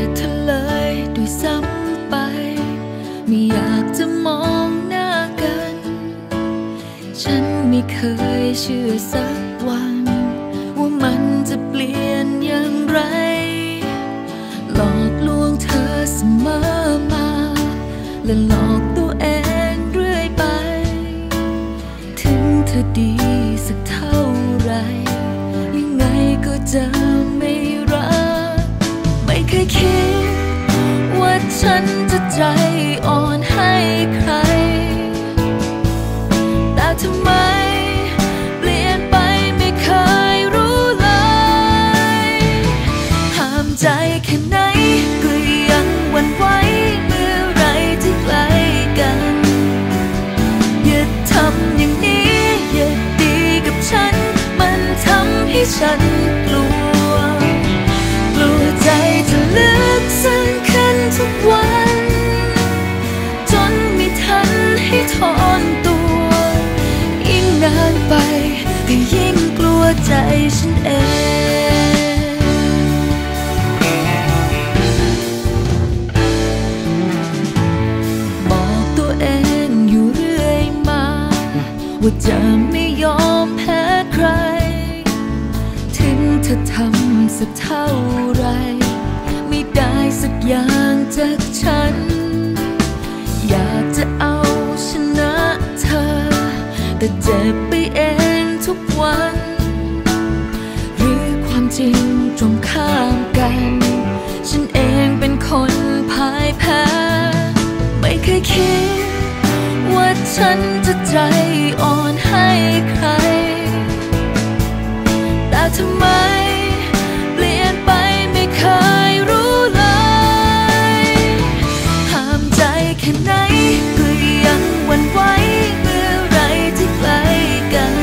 เกลียดเธอเลยด้วยซ้ำไป ไม่อยากจะมองหน้ากัน ฉันไม่เคยเชื่อสักวัน ว่ามันจะเปลี่ยนอย่างไร หลอกลวงเธอเสมอมา และหลอกตัวเองเรื่อยไป ถึงเธอดีสักเท่าไหรยังไงก็จะไม่ ใจแค่ไหนก็ยังหวั่นไหวเมื่อไรที่ใกล้กัน อย่าทำอย่างนี้ อย่าดีกับฉัน มันทำให้ฉันกลัว กลัวใจจะลึกซึ้งขึ้นทุกวัน จนไม่ทันให้ถอนตัว ยิ่งนานไปก็ยิ่งกลัวใจฉัน ว่าจะไม่ยอมแพ้ใคร ถึงเธอทำสักเท่าไร ไม่ได้สักอย่างจากฉัน อยากจะเอาชนะเธอ แต่เจ็บไปเองทุกวัน ฉันจะใจอ่อนให้ใคร แต่ทำไมเปลี่ยนไปไม่เคยรู้เลยห้ามใจแค่ไหนก็ยังหวันไหวเมื่อไรที่ใกล้กัน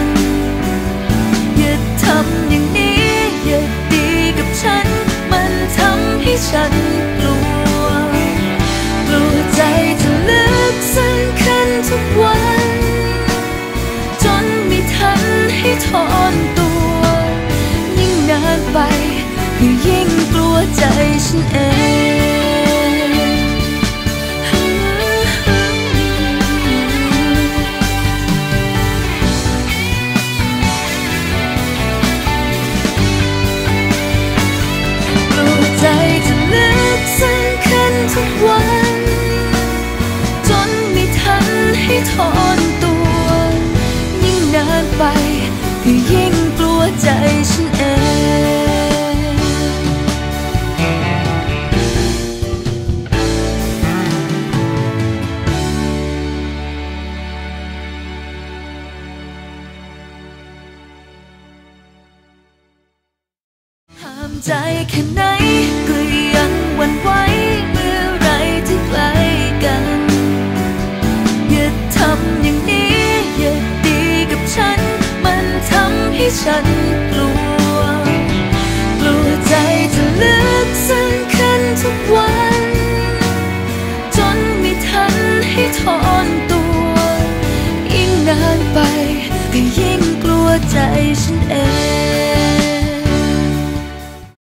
อย่าทำอย่างนี้ อย่าดีกับฉัน มันทำให้ฉัน ใจฉันเอง ใจแค่ไหนก็ยังหวั่นไหวเมื่อไรที่ใกล้กันอย่าทำอย่างนี้อย่าดีกับฉัน มันทำให้ฉันกลัว กลัวใจจะลึกซึ้งขึ้นทุกวัน จนไม่ทันให้ถอนตัว ยิ่งนานไปยิ่งกลัวใจฉัน